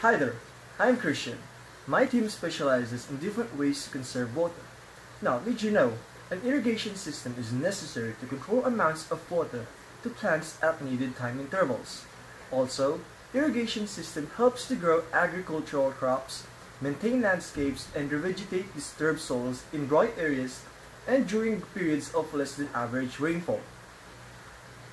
Hi there, I'm Christian. My team specializes in different ways to conserve water. Now, did you know, an irrigation system is necessary to control amounts of water to plants at needed time intervals. Also, irrigation system helps to grow agricultural crops, maintain landscapes, and revegetate disturbed soils in dry areas and during periods of less than average rainfall.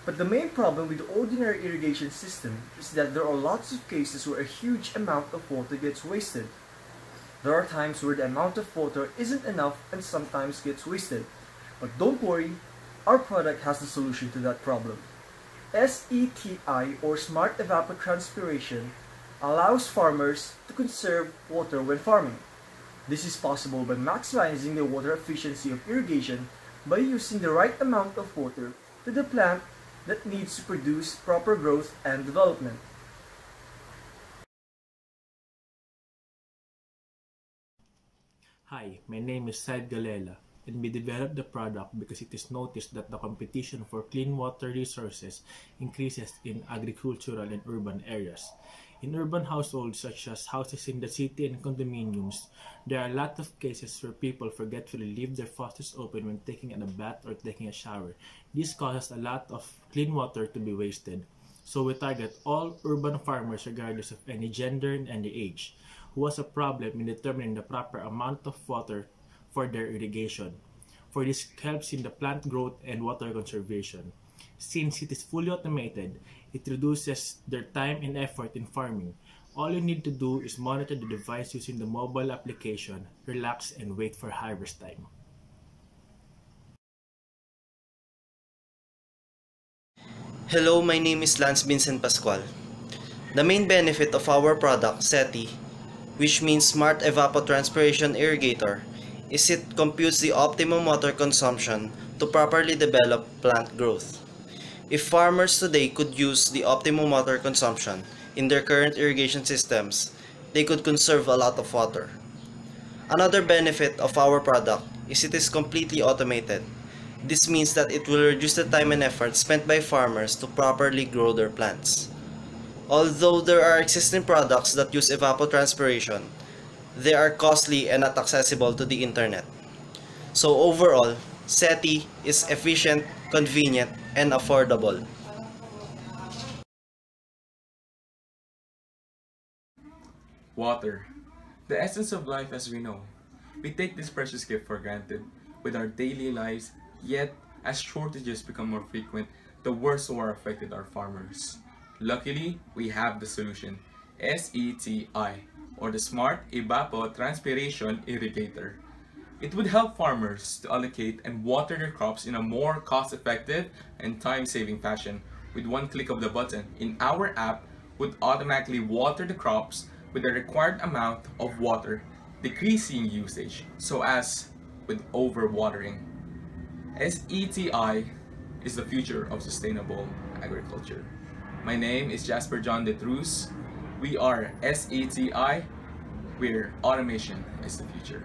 But the main problem with the ordinary irrigation system is that there are lots of cases where a huge amount of water gets wasted. There are times where the amount of water isn't enough and sometimes gets wasted. But don't worry, our product has the solution to that problem. SETI or Smart Evapotranspiration allows farmers to conserve water when farming. This is possible by maximizing the water efficiency of irrigation by using the right amount of water to the plant that needs to produce proper growth and development. Hi, my name is Said Galela and we developed the product because it is noticed that the competition for clean water resources increases in agricultural and urban areas. In urban households such as houses in the city and condominiums, there are a lot of cases where people forgetfully leave their faucets open when taking a bath or taking a shower. This causes a lot of clean water to be wasted. So we target all urban farmers regardless of any gender and any age who has a problem in determining the proper amount of water for their irrigation. For this helps in the plant growth and water conservation. Since it is fully automated, it reduces their time and effort in farming. All you need to do is monitor the device using the mobile application, relax, and wait for harvest time. Hello, my name is Lance Vincent Pascual. The main benefit of our product, SETI, which means Smart Evapotranspiration Irrigator, is it computes the optimum water consumption to properly develop plant growth. If farmers today could use the optimum water consumption in their current irrigation systems, they could conserve a lot of water. Another benefit of our product is it is completely automated. This means that it will reduce the time and effort spent by farmers to properly grow their plants. Although there are existing products that use evapotranspiration, they are costly and not accessible to the internet. So overall, SETI is efficient, convenient, and affordable. Water, the essence of life as we know. We take this precious gift for granted with our daily lives, yet as shortages become more frequent, the worst who are affected are farmers. Luckily, we have the solution, SETI, or the Smart Evapotranspiration Irrigator. It would help farmers to allocate and water their crops in a more cost-effective and time-saving fashion. With one click of the button in our app would automatically water the crops with the required amount of water, decreasing usage so as with overwatering. SETI is the future of sustainable agriculture. My name is Jasper John Detruz. We are SETI, where automation is the future.